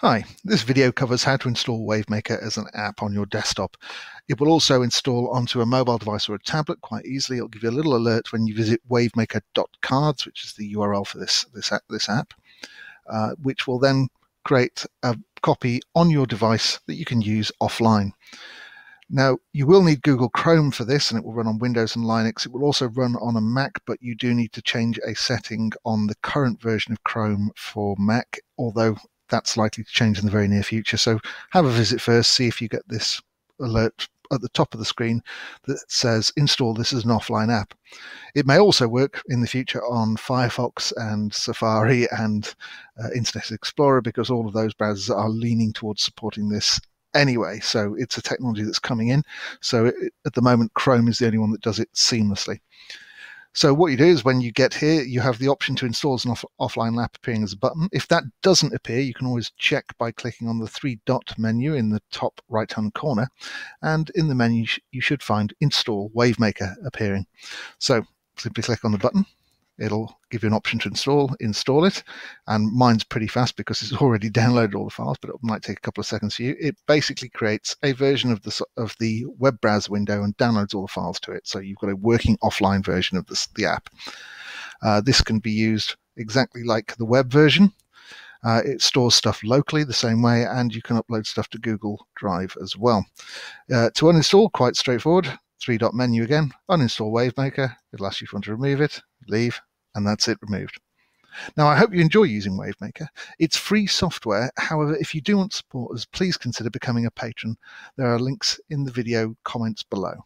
Hi, this video covers how to install WaveMaker as an app on your desktop. It will also install onto a mobile device or a tablet quite easily. It'll give you a little alert when you visit wavemaker.cards, which is the URL for this, this app, this app uh, which will then create a copy on your device that you can use offline. Now, you will need Google Chrome for this, and it will run on Windows and Linux. It will also run on a Mac, but you do need to change a setting on the current version of Chrome for Mac, although that's likely to change in the very near future. So have a visit first, see if you get this alert at the top of the screen that says install this as an offline app. It may also work in the future on Firefox and Safari and uh, Internet Explorer because all of those browsers are leaning towards supporting this anyway. So it's a technology that's coming in. So it, at the moment, Chrome is the only one that does it seamlessly. So what you do is when you get here, you have the option to install as an off- offline app appearing as a button. If that doesn't appear, you can always check by clicking on the three dot menu in the top right hand corner. And in the menu, you should find install WaveMaker appearing. So simply click on the button it'll give you an option to install install it. And mine's pretty fast because it's already downloaded all the files but it might take a couple of seconds for you. It basically creates a version of the of the web browser window and downloads all the files to it. So you've got a working offline version of this, the app. Uh, this can be used exactly like the web version. Uh, it stores stuff locally the same way, and you can upload stuff to Google Drive as well. Uh, to uninstall, quite straightforward. Three dot menu again, uninstall WaveMaker. It'll ask you if you want to remove it, leave, and that's it removed. Now, I hope you enjoy using WaveMaker. It's free software. However, if you do want support us, please consider becoming a patron. There are links in the video comments below.